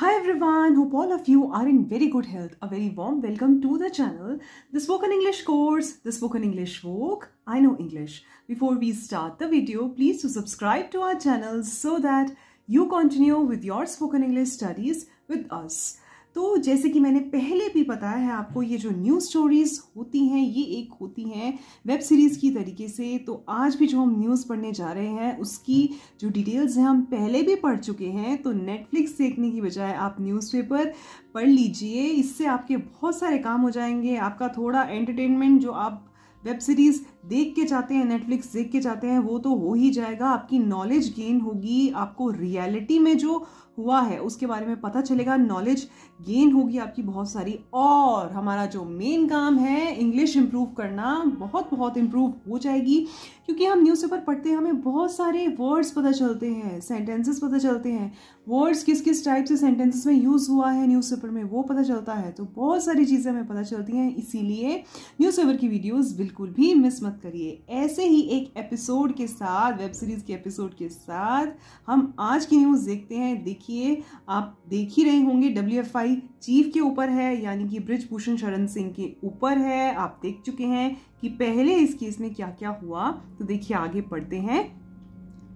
Hi everyone, hope all of you are in very good health. A very warm welcome to the channel, the Spoken English course, the Spoken English Vogue. I know English. Before we start the video, please to subscribe to our channel so that you continue with your spoken English studies with us. तो जैसे कि मैंने पहले भी बताया है, आपको ये जो न्यूज़ स्टोरीज होती हैं, ये एक होती हैं वेब सीरीज़ की तरीके से। तो आज भी जो हम न्यूज़ पढ़ने जा रहे हैं, उसकी जो डिटेल्स हैं, हम पहले भी पढ़ चुके हैं। तो नेटफ्लिक्स देखने की बजाय आप न्यूज़पेपर पढ़ लीजिए, इससे आपके बहुत सारे काम हो जाएँगे। आपका थोड़ा एंटरटेनमेंट जो आप वेब सीरीज़ देख के चाहते हैं नेटफ्लिक्स देख के चाहते हैं, वो तो हो ही जाएगा। आपकी नॉलेज गेन होगी, आपको रियलिटी में जो हुआ है, उसके बारे में पता चलेगा नॉलेज गेन होगी आपकी बहुत सारी। और हमारा जो मेन काम है इंग्लिश इम्प्रूव करना बहुत बहुत इम्प्रूव हो जाएगी। क्योंकि हम न्यूज़पेपर पढ़ते हैं, हमें बहुत सारे वर्ड्स पता चलते हैं सेंटेंसेस पता चलते हैं। वर्ड्स किस किस टाइप से सेंटेंसेस में यूज़ हुआ है न्यूज़पेपर में, वो पता चलता है। तो बहुत सारी चीज़ें हमें पता चलती हैं, इसीलिए न्यूज़पेपर की वीडियोज़ बिल्कुल भी मिस मत करिए। ऐसे ही एक एपिसोड के साथ वेब सीरीज़ के एपिसोड के साथ, हम आज की न्यूज़ देखते हैं। देखिए, आप देख ही रहे होंगे डब्ल्यू एफ़ आई चीफ के ऊपर है, यानी कि ब्रिजभूषण शरण सिंह के ऊपर है। आप देख चुके हैं कि पहले इस केस में क्या क्या हुआ तो देखिए आगे पढ़ते हैं।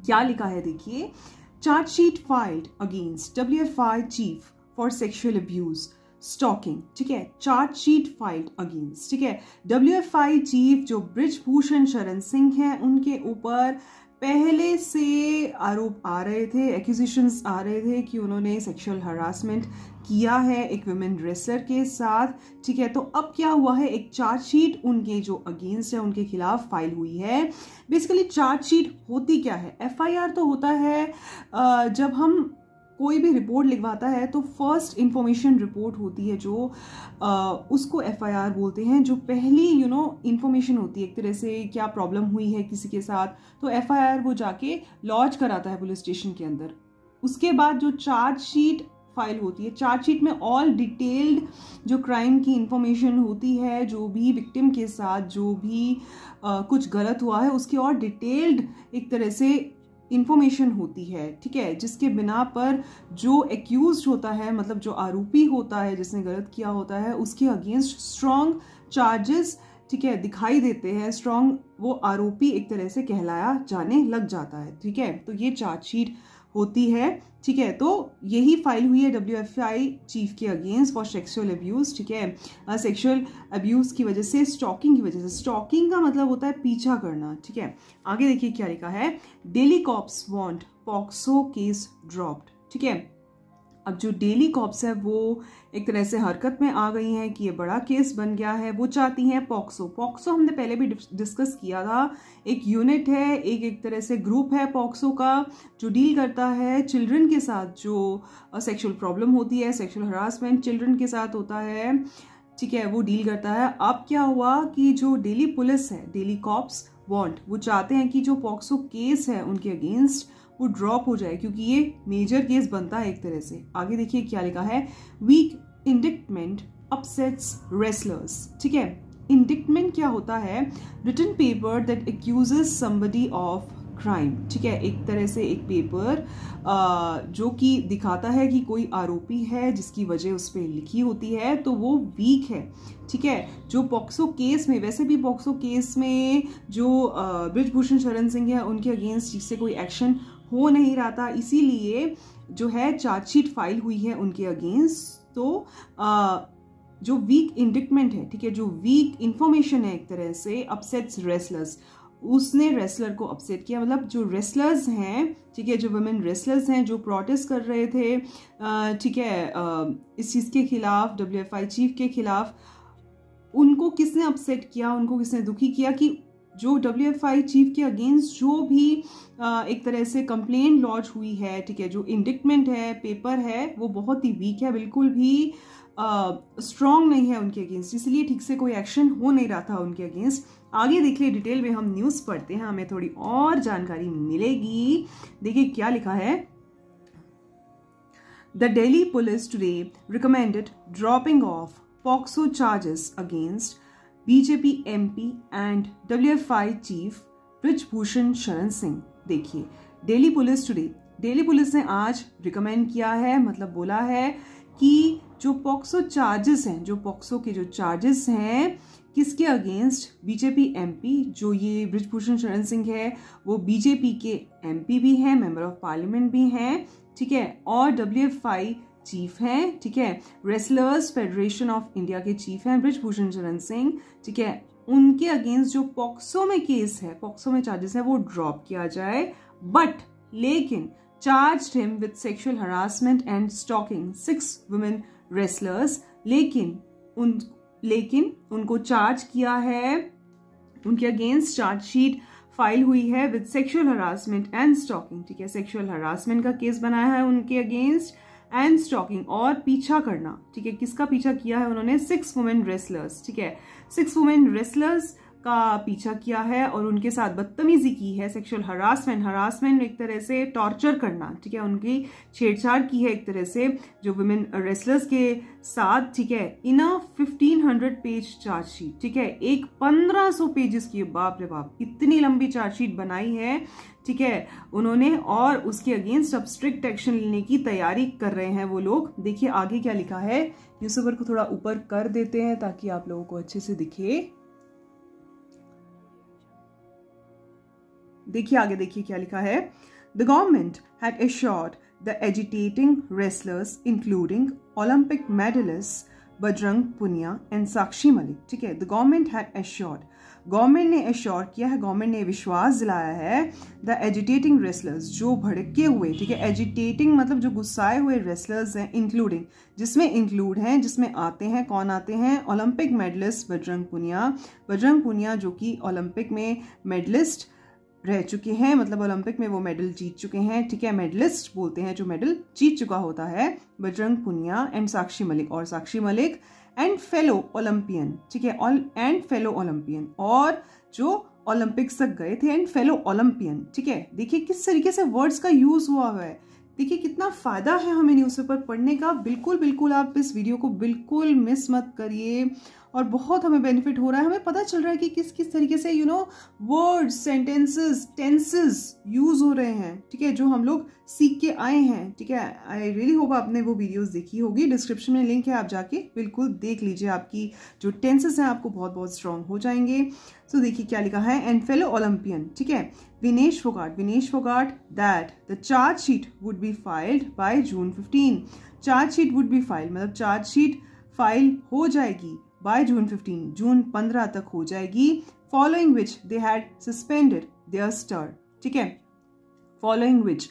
क्या लिखा है देखिए chargesheet filed against W F I chief for sexual abuse stalking ठीक है चार्जशीट फाइल्ड अगेंस्ट ठीक है। डब्ल्यू एफ़ आई चीफ जो ब्रिजभूषण शरण सिंह हैं, उनके ऊपर पहले से आरोप आ रहे थे एक्यूजिशंस आ रहे थे कि उन्होंने सेक्सुअल हरासमेंट किया है एक वुमेन रेसलर के साथ। ठीक है तो अब क्या हुआ है? एक चार्जशीट उनके जो अगेंस्ट है, उनके खिलाफ फ़ाइल हुई है। बेसिकली चार्जशीट होती क्या है? एफआईआर तो होता है जब हम कोई भी रिपोर्ट लिखवाता है तो फ़र्स्ट इंफॉर्मेशन रिपोर्ट होती है जो आ, उसको एफआईआर बोलते हैं जो पहली यू नो इन्फॉर्मेशन होती है एक तरह से क्या प्रॉब्लम हुई है किसी के साथ तो एफआईआर वो जाके लॉन्च कराता है पुलिस स्टेशन के अंदर। उसके बाद जो चार्जशीट फ़ाइल होती है चार्जशीट में ऑल डिटेल्ड जो क्राइम की इंफॉर्मेशन होती है जो भी विक्टिम के साथ जो भी आ, कुछ गलत हुआ है उसकी और डिटेल्ड एक तरह से इंफॉर्मेशन होती है, ठीक है? जिसके बिना पर जो एक्यूज होता है मतलब जो आरोपी होता है, जिसने गलत किया होता है, उसके अगेंस्ट स्ट्रॉन्ग चार्जेस ठीक है, दिखाई देते हैं। स्ट्रॉन्ग वो आरोपी एक तरह से कहलाया जाने लग जाता है, ठीक है? तो ये चार्जशीट होती है, ठीक है? तो यही फ़ाइल हुई है डब्ल्यू एफ़ आई चीफ के अगेंस्ट फॉर सेक्सुअल अब्यूज ठीक है? सेक्सुअल अब्यूज की वजह से स्टॉकिंग की वजह से। स्टॉकिंग का मतलब होता है पीछा करना, ठीक है? आगे देखिए क्या लिखा है। Delhi cops want POCSO case dropped ठीक है? अब जो डेली कॉप्स है, वो एक तरह से हरकत में आ गई हैं कि ये बड़ा केस बन गया है। वो चाहती हैं पॉक्सो पॉक्सो हमने पहले भी डिस्कस किया था। एक यूनिट है, एक एक तरह से ग्रुप है पॉक्सो का, जो डील करता है चिल्ड्रन के साथ, जो सेक्सुअल प्रॉब्लम होती है सेक्सुअल हरासमेंट चिल्ड्रन के साथ होता है। ठीक है, वो डील करता है। अब क्या हुआ कि जो डेली पुलिस है डेली कॉप्स वॉन्ट वो चाहते हैं कि जो पॉक्सो केस है उनके अगेंस्ट वो ड्रॉप हो जाए क्योंकि ये मेजर केस बनता है एक तरह से। आगे देखिए क्या लिखा है। वीक इंडिक्टमेंट अपसेट्स रेसलर्स ठीक है? इंडिक्टमेंट क्या होता है? Written paper that accuses somebody of crime ठीक है? एक तरह से एक पेपर आ, जो कि दिखाता है कि कोई आरोपी है जिसकी वजह उस पर लिखी होती है तो वो वीक है। ठीक है? जो पॉक्सो केस में वैसे भी पॉक्सो केस में जो ब्रिजभूषण शरण सिंह है उनके अगेंस्ट जिससे कोई एक्शन हो नहीं रहा था इसीलिए जो है चार्जशीट फ़ाइल हुई है उनके अगेंस्ट तो आ, जो वीक इंडिकमेंट है ठीक है जो वीक इंफॉर्मेशन है एक तरह से अपसेट्स रेसलर्स उसने रेसलर को अपसेट किया। मतलब जो रेसलर्स हैं ठीक है जो वुमेन रेसलर्स हैं जो प्रोटेस्ट कर रहे थे ठीक है इस चीज़ के खिलाफ डब्ल्यू एफ़ आई चीफ के खिलाफ उनको किसने अपसेट किया उनको किसने दुखी किया कि जो डब्ल्यू एफ़ आई चीफ के अगेंस्ट जो भी एक तरह से कंप्लेन लॉन्च हुई है, ठीक है, जो इंडिक्टमेंट है पेपर है, वो बहुत ही वीक है, बिल्कुल भी स्ट्रॉन्ग नहीं है उनके अगेंस्ट इसलिए ठीक से कोई एक्शन हो नहीं रहा था उनके अगेंस्ट आगे देखिए डिटेल में हम न्यूज़ पढ़ते हैं, हमें थोड़ी और जानकारी मिलेगी। देखिए क्या लिखा है। The daily police today recommended dropping of POCSO charges against BJP MP and WFI chief Brij Bhushan Sharan Singh देखिए daily police today Delhi police ने आज रिकमेंड किया है मतलब बोला है कि जो पॉक्सो चार्जेस हैं, जो पॉक्सो के जो चार्जेस हैं, किसके अगेंस्ट बीजेपी एमपी जो ये ब्रिजभूषण शरण सिंह है, वो बीजेपी के एमपी भी हैं मेंबर ऑफ़ पार्लियामेंट भी हैं, ठीक है, और डब्ल्यू एफ़ आई चीफ हैं, ठीक है? रेसलर्स फेडरेशन ऑफ़ इंडिया के चीफ हैं ब्रिजभूषण चरण सिंह ठीक है? उनके अगेंस्ट जो पॉक्सो में केस है पॉक्सो में चार्जेस है, वो ड्रॉप किया जाए बट लेकिन charge him with sexual harassment and stalking six women wrestlers लेकिन उन, लेकिन उनको चार्ज किया है, उनके अगेंस्ट चार्जशीट फ़ाइल हुई है with sexual harassment and stalking ठीक है? सेक्सुअल हरासमेंट का केस बनाया है उनके अगेंस्ट एंड स्टॉकिंग और पीछा करना, ठीक है? किसका पीछा किया है उन्होंने? सिक्स वुमेन रेसलर्स ठीक है? सिक्स वुमेन रेसलर्स का पीछा किया है और उनके साथ बदतमीजी की है सेक्सुअल हरासमेंट हरासमेंट एक तरह से टॉर्चर करना, ठीक है? उनकी छेड़छाड़ की है एक तरह से, जो वुमेन रेसलर्स के साथ, ठीक है? In a fifteen hundred page chargesheet ठीक है? एक पंद्रह सौ पेजेस की, बाप रे बाप, इतनी लंबी चार्जशीट बनाई है, ठीक है? उन्होंने और उसके अगेंस्ट अब स्ट्रिक्ट एक्शन लेने की तैयारी कर रहे हैं वो लोग। देखिए आगे क्या लिखा है। न्यूज़पेपर को थोड़ा ऊपर कर देते हैं ताकि आप लोगों को अच्छे से दिखे। देखिए आगे देखिए क्या लिखा है। The government had assured the agitating wrestlers including Olympic medallist Bajrang Punia and Sakshi Malik ठीक है। The government had assured government ने एश्योर किया है गवर्नमेंट ने विश्वास दिलाया है द एजिटेटिंग रेसलर्स जो भड़के हुए, ठीक है। एजिटेटिंग मतलब जो गुस्साए हुए रेसलर्स हैं इंक्लूडिंग जिसमें इंक्लूड हैं, जिसमें आते हैं, कौन आते हैं? ओलंपिक मेडलिस्ट बजरंग पुनिया बजरंग पुनिया जो कि ओलंपिक में मेडलिस्ट रह चुके हैं मतलब ओलंपिक में वो मेडल जीत चुके हैं, ठीक है मेडलिस्ट बोलते हैं जो मेडल जीत चुका होता है, बजरंग पुनिया एंड साक्षी मलिक, और Sakshi Malik and fellow Olympian ठीक है एंड फेलो ओलंपियन और जो ओलंपिक्स तक गए थे एंड फेलो ओलंपियन ठीक है, देखिए किस तरीके से वर्ड्स का यूज़ हुआ हुआ है, देखिए कितना फ़ायदा है हमें न्यूज़पेपर पढ़ने का, बिल्कुल बिल्कुल आप इस वीडियो को बिल्कुल मिस मत करिए और बहुत हमें बेनिफिट हो रहा है। हमें पता चल रहा है कि किस किस तरीके से you know words sentences tenses use हो रहे हैं ठीक है? जो हम लोग सीख के आए हैं ठीक है? आई रियली होप आपने वो वीडियोस देखी होगी। डिस्क्रिप्शन में लिंक है आप जाके बिल्कुल देख लीजिए आपकी जो टेंसेस हैं आपको बहुत बहुत स्ट्रांग हो जाएँगे। सो so, देखिए क्या लिखा है एंड फेलो ओलंपियन ठीक है? Vinesh Phogat Vinesh Phogat that the charge sheet would be filed by June fifteen charge sheet would be filed मतलब चार्ज शीट फ़ाइल हो जाएगी। बाय जून 15 जून 15 तक हो जाएगी following which they had suspended their stir ठीक है? Following which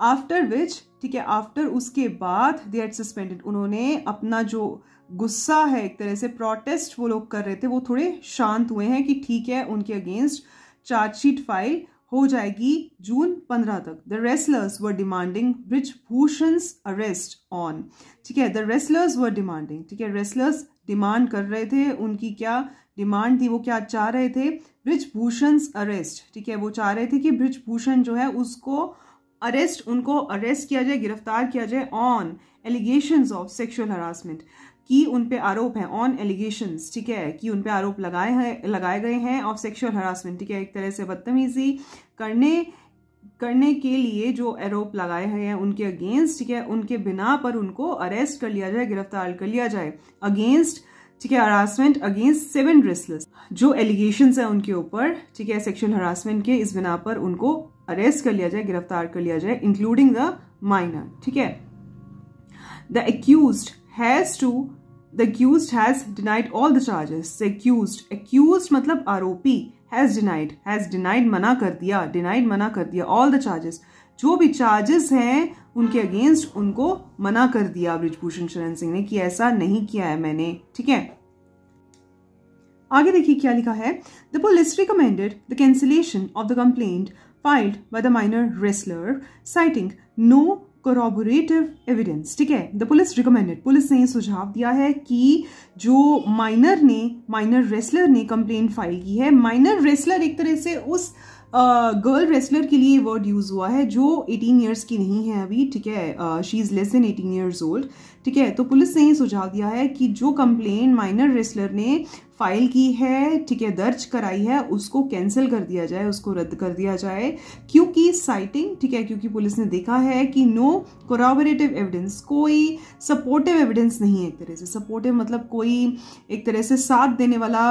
after which ठीक है आफ्टर उसके बाद दे हैड सस्पेंडेड उन्होंने अपना जो गुस्सा है एक तरह से प्रोटेस्ट वो लोग कर रहे थे, वो थोड़े शांत हुए हैं कि ठीक है, उनके अगेंस्ट चार्जशीट फ़ाइल हो जाएगी जून 15 तक. The wrestlers were demanding Brij Bhushan arrest on ठीक है द रेसलर्स वर डिमांडिंग ठीक है रेसलर्स डिमांड कर रहे थे, उनकी क्या डिमांड थी, वो क्या चाह रहे थे? ब्रिजभूषण अरेस्ट ठीक है? वो चाह रहे थे कि ब्रिजभूषण जो है उसको अरेस्ट उनको अरेस्ट किया जाए, गिरफ़्तार किया जाए on allegation of sexual harassment कि उन पे आरोप है ऑन एलिगेशन ठीक है? कि उन पे आरोप लगाए हैं, लगाए गए हैं ऑफ़ सेक्सुअल हरासमेंट ठीक है? एक तरह से बदतमीजी करने करने के लिए जो आरोप लगाए हैं उनके अगेंस्ट ठीक है, उनके बिना पर उनको अरेस्ट कर लिया जाए, गिरफ़्तार कर लिया जाए। अगेंस्ट ठीक है हरासमेंट अगेंस्ट सेवन रेसलर्स जो एलिगेशन है उनके ऊपर, ठीक है सेक्शुअल हरासमेंट के इस बिना पर उनको अरेस्ट कर लिया जाए, गिरफ़्तार कर लिया जाए इंक्लूडिंग द माइनर ठीक है। The accused has to the accused has denied all the charges accused accused मतलब आरोपी हैज़ डिनाइड हैज़ डिनाइड मना कर दिया डिनाइड मना कर दिया ऑल द चार्जेस जो भी चार्जेस हैं, उनके अगेंस्ट उनको मना कर दिया ब्रिजभूषण शरण सिंह ने कि ऐसा नहीं किया है मैंने, ठीक है? आगे देखिए क्या लिखा है। The police recommended the cancellation of the complaint filed by the minor wrestler citing no corroborative evidence ठीक है? द पुलिस रिकमेंडेड पुलिस ने सुझाव दिया है कि जो माइनर ने माइनर रेसलर ने कंप्लेंट फ़ाइल की है माइनर रेसलर एक तरह से उस गर्ल uh, रेसलर के लिए वर्ड यूज़ हुआ है जो 18 इयर्स की नहीं है अभी ठीक है? She is less than 18 years old ठीक है? तो पुलिस ने ये सुझाव दिया है कि जो कंप्लेन माइनर रेसलर ने फ़ाइल की है ठीक है दर्ज कराई है उसको कैंसिल कर दिया जाए उसको रद्द कर दिया जाए क्योंकि साइटिंग ठीक है क्योंकि पुलिस ने देखा है कि नो कोराबरेटिव एविडेंस कोई सपोर्टिव एविडेंस नहीं है एक तरह से। सपोर्टिव मतलब कोई एक तरह से साथ देने वाला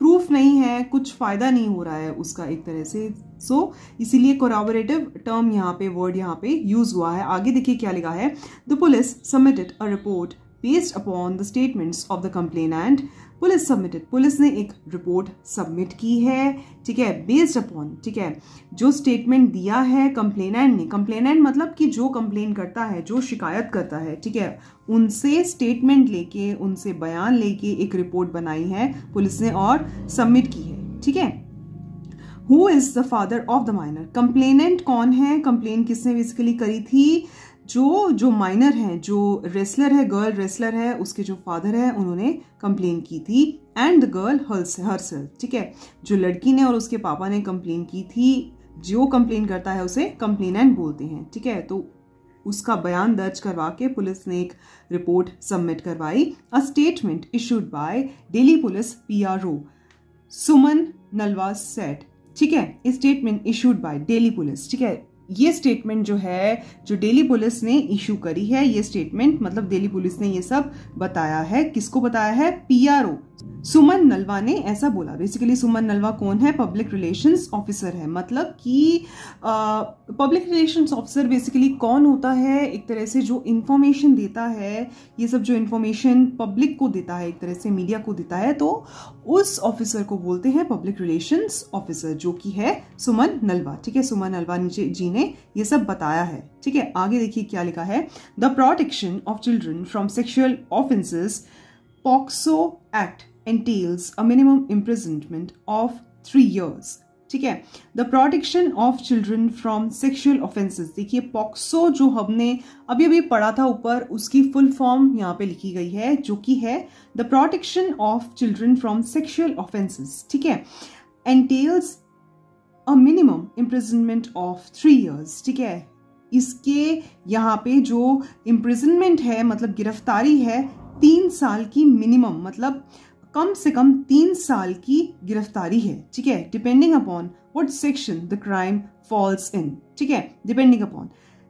प्रूफ नहीं है कुछ फ़ायदा नहीं हो रहा है उसका एक तरह से। सो so, इसीलिए कोराबोरेटिव टर्म यहाँ पे वर्ड यहाँ पे यूज़ हुआ है। आगे देखिए क्या लिखा है। The police submitted a report based upon the statements of the complainant police submitted police ने एक रिपोर्ट सबमिट की है, ठीक है? बेस्ड अपॉन ठीक है? जो स्टेटमेंट दिया है कंप्लेनेंट ने। कंप्लेनेंट मतलब कि जो कंप्लेन करता है, जो शिकायत करता है, ठीक है? उनसे स्टेटमेंट लेके, उनसे बयान लेके एक रिपोर्ट बनाई है पुलिस ने और सबमिट की है, ठीक है? Who is the father of the minor complainant कौन है? कंप्लेन किसने बेसिकली करी थी? जो जो माइनर है, जो रेसलर है गर्ल रेसलर है, उसके जो फादर है, उन्होंने कंप्लेन की थी एंड द गर्ल हर्सल ठीक है? जो लड़की ने और उसके पापा ने कंप्लेन की थी, जो कंप्लेन करता है उसे कंप्लेनेंट बोलते हैं, ठीक है? तो उसका बयान दर्ज करवा के पुलिस ने एक रिपोर्ट सबमिट करवाई a statement issued by Delhi police PRO Suman Nalwa said ठीक है? Statement issued by Delhi police ठीक है? ये स्टेटमेंट जो है, जो डेली पुलिस ने इशू करी है, ये स्टेटमेंट मतलब डेली पुलिस ने ये सब बताया है। किसको बताया है? पीआरओ सुमन नलवा ने ऐसा बोला। बेसिकली सुमन नलवा कौन है? पब्लिक रिलेशंस ऑफिसर है। मतलब कि पब्लिक रिलेशंस ऑफिसर बेसिकली कौन होता है? एक तरह से जो इंफॉर्मेशन देता है, ये सब जो इंफॉर्मेशन पब्लिक को देता है, एक तरह से मीडिया को देता है तो उस ऑफिसर को बोलते हैं पब्लिक रिलेशंस ऑफिसर जो कि है सुमन नलवा। ठीक है? सुमन नलवा जी ने ये सब बताया है। ठीक है, आगे देखिए क्या लिखा है। The protection of children from sexual offences POCSO act entails a minimum imprisonment of three years ठीक है the protection of children from sexual offences देखिए पॉक्सो जो हमने अभी अभी पढ़ा था ऊपर, उसकी फुल फॉर्म यहाँ पे लिखी गई है, जो कि है the protection of children from sexual offences ठीक है entails a minimum imprisonment of three years ठीक है? इसके यहाँ पे जो इम्प्रिजनमेंट है मतलब गिरफ्तारी है, तीन साल की मिनिमम मतलब कम से कम तीन साल की गिरफ्तारी है, ठीक है? Depending upon what section the crime falls in ठीक है? डिपेंडिंग अपॉन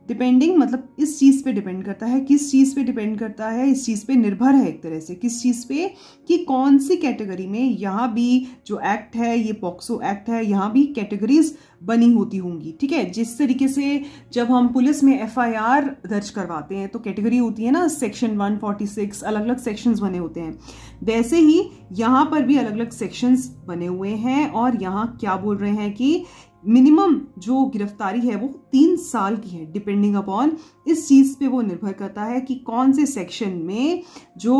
डिपेंडिंग मतलब इस चीज़ पे डिपेंड करता है, किस चीज़ पे डिपेंड करता है, इस चीज़ पे निर्भर है एक तरह से, किस चीज़ पे, कि कौन सी कैटेगरी में यहाँ भी जो एक्ट है, ये पॉक्सो एक्ट है, यहाँ भी कैटेगरीज बनी होती होंगी, ठीक है? जिस तरीके से जब हम पुलिस में एफआईआर दर्ज करवाते हैं तो कैटेगरी होती है ना सेक्शन 146 अलग अलग सेक्शंस बने होते हैं। वैसे ही यहाँ पर भी अलग अलग सेक्शंस बने हुए हैं और यहाँ क्या बोल रहे हैं कि मिनिमम जो गिरफ्तारी है वो तीन साल की है डिपेंडिंग अपॉन इस चीज़ पे वो निर्भर करता है कि कौन से सेक्शन में जो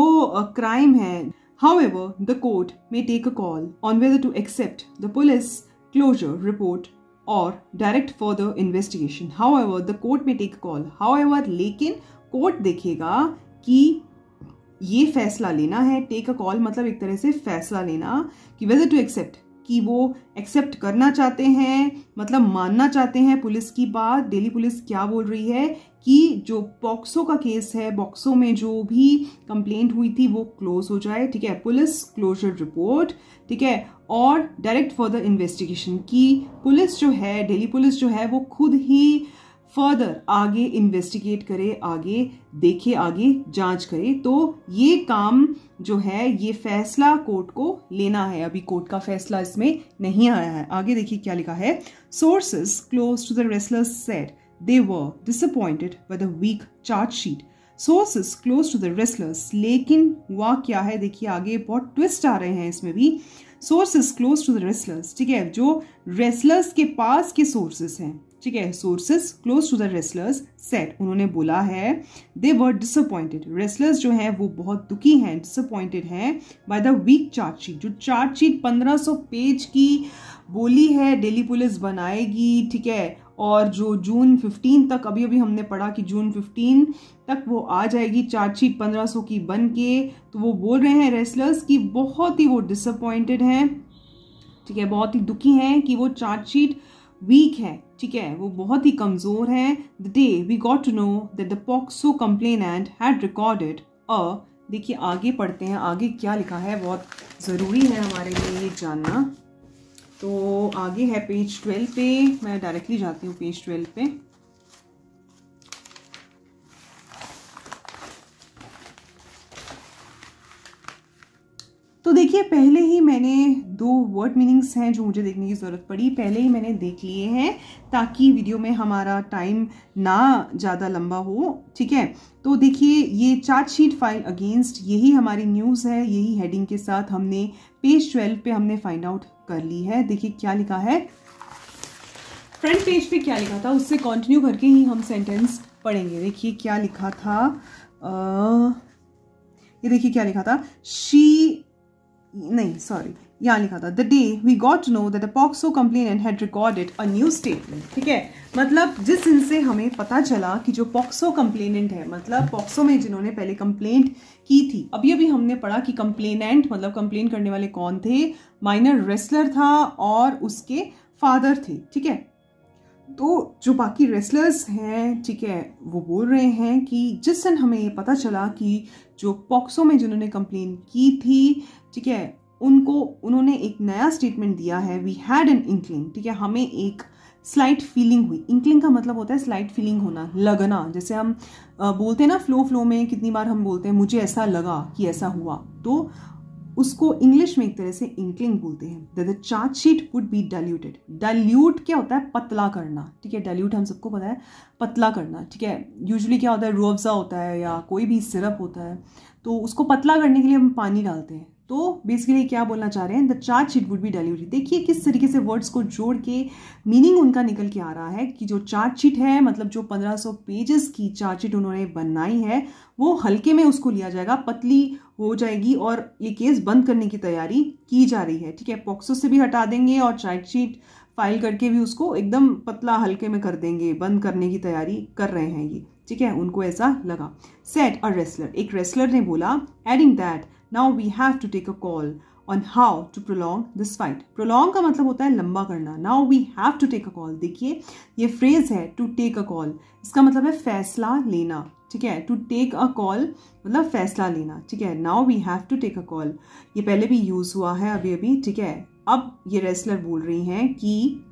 क्राइम है। However the court may take a call on whether to accept the police closure report और direct further investigation however the court may take a call however लेकिन कोर्ट देखेगा कि ये फैसला लेना है। टेक अ कॉल मतलब एक तरह से फैसला लेना कि वेदर टू एक्सेप्ट कि वो एक्सेप्ट करना चाहते हैं मतलब मानना चाहते हैं पुलिस की बात दिल्ली पुलिस क्या बोल रही है कि जो पॉक्सो का केस है बॉक्सो में जो भी कंप्लेंट हुई थी वो क्लोज हो जाए, ठीक है? पुलिस क्लोजर रिपोर्ट ठीक है? और डायरेक्ट फर्दर इन्वेस्टिगेशन की पुलिस जो है दिल्ली पुलिस जो है वो खुद ही फर्दर आगे इन्वेस्टिगेट करे, आगे देखे, आगे जाँच करे। तो ये काम जो है, ये फैसला कोर्ट को लेना है। अभी कोर्ट का फैसला इसमें नहीं आया है। आगे देखिए क्या लिखा है। Sources close to the wrestlers said they were disappointed by the weak charge sheet sources close to the wrestlers लेकिन हुआ क्या है? देखिए, आगे बहुत ट्विस्ट आ रहे हैं इसमें भी। Sources close to the wrestlers ठीक है? जो रेसलर्स के पास के सोर्सेस हैं ठीक है sources close to the wrestlers said उन्होंने बोला है दे वर डिसअपॉइंटेड रेसलर्स जो हैं, वो बहुत दुखी हैं डिसअपॉइंटेड हैं by the weak charge sheet जो चार्जशीट 1500 पेज की बोली है डेली पुलिस बनाएगी, ठीक है, और जो जून 15 तक अभी अभी हमने पढ़ा कि जून 15 तक वो आ जाएगी चार्जशीट 1500 की बन के तो वो बोल रहे हैं रेसलर्स की बहुत ही वो डिसअपॉइंटेड हैं, ठीक है, बहुत ही दुखी हैं कि वो चार्जशीट वीक है, ठीक है? वो बहुत ही कमज़ोर है। The day we got to know that the POCSO complainant had recorded a देखिए, आगे पढ़ते हैं। आगे क्या लिखा है? बहुत ज़रूरी है हमारे लिए ये जानना। तो आगे है पेज ट्वेल्व पे। मैं डायरेक्टली जाती हूँ पेज ट्वेल्व पे। तो देखिए पहले ही मैंने दो वर्ड मीनिंग्स हैं जो मुझे देखने की ज़रूरत पड़ी। पहले ही मैंने देख लिए हैं ताकि वीडियो में हमारा टाइम ना ज़्यादा लंबा हो ठीक है? तो देखिए ये चार्जशीट फ़ाइल अगेंस्ट यही हमारी न्यूज़ है यही हेडिंग के साथ हमने पेज ट्वेल्व पे हमने फाइंड आउट कर ली है। देखिए क्या लिखा है? फ्रंट पेज पे क्या लिखा था? उससे कंटिन्यू करके ही हम सेंटेंस पढ़ेंगे। देखिए क्या लिखा था? आ, ये देखिए क्या लिखा था? शी नहीं सॉरी यहाँ लिखा था the day we got to know that the POCSO complainant had recorded a new statement ठीक है? मतलब जिस दिन से हमें पता चला कि जो पॉक्सो कंप्लेनेंट है मतलब पॉक्सो में जिन्होंने पहले कंप्लेंट की थी, अभी अभी हमने पढ़ा कि कंप्लेनेंट मतलब कंप्लेन करने वाले कौन थे? माइनर रेस्लर था और उसके फादर थे, ठीक है? तो जो बाकी रेसलर्स हैं, ठीक है, वो बोल रहे हैं कि जिस दिन हमें ये पता चला कि जो पॉक्सो में जिन्होंने कंप्लेन की थी, ठीक है, उनको, उन्होंने एक नया स्टेटमेंट दिया है वी हैड एन इंकलिंग ठीक है, हमें एक स्लाइट फीलिंग हुई। इंकलिंग का मतलब होता है स्लाइट फीलिंग होना, लगना, जैसे हम बोलते हैं ना फ्लो फ्लो में कितनी बार हम बोलते हैं, मुझे ऐसा लगा कि ऐसा हुआ। तो उसको इंग्लिश में एक तरह से इंकलिंग बोलते हैं the charge sheet would be diluted dilute क्या होता है? पतला करना, ठीक है? डाइल्यूट हम सबको पता है, पतला करना, ठीक है? यूजुअली क्या होता है? रोअफ़ज़ा होता है या कोई भी सिरप होता है तो उसको पतला करने के लिए हम पानी डालते हैं। तो बेसिकली क्या बोलना चाह रहे हैं? The charge sheet would be delivery देखिए किस तरीके से वर्ड्स को जोड़ के मीनिंग उनका निकल के आ रहा है कि जो चार्ज शीट है मतलब जो 1500 पेजेस की चार्ज शीट उन्होंने बनाई है, वो हल्के में उसको लिया जाएगा, पतली हो जाएगी और ये केस बंद करने की तैयारी की जा रही है। ठीक है पॉक्सो से भी हटा देंगे और चार्ज शीट फ़ाइल करके भी उसको एकदम पतला हल्के में कर देंगे, बंद करने की तैयारी कर रहे हैं ये। ठीक है? उनको ऐसा लगा। सेट अ रेसलर एक रेस्लर ने बोला adding that now we have to take a call on how to prolong this fight prolong का मतलब होता है लंबा करना। Now we have to take a call देखिए, ये फ्रेज है टू टेक अ कॉल इसका मतलब है फैसला लेना। ठीक है? टू टेक अ कॉल मतलब फैसला लेना। ठीक है? Now we have to take a call ये पहले भी यूज़ हुआ है अभी अभी ठीक है? अब ये रेसलर बोल रही हैं कि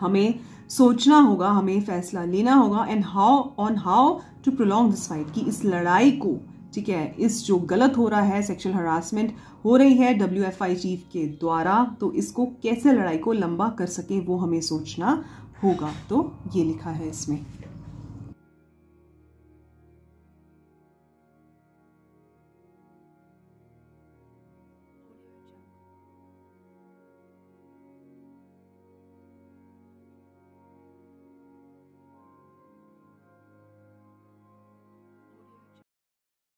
हमें सोचना होगा, हमें फैसला लेना होगा and how on how to prolong this fight कि इस लड़ाई को, ठीक है, इस जो गलत हो रहा है सेक्सुअल हरासमेंट हो रही है डब्ल्यू एफ़ आई चीफ के द्वारा तो इसको कैसे लड़ाई को लंबा कर सकें वो हमें सोचना होगा। तो ये लिखा है इसमें।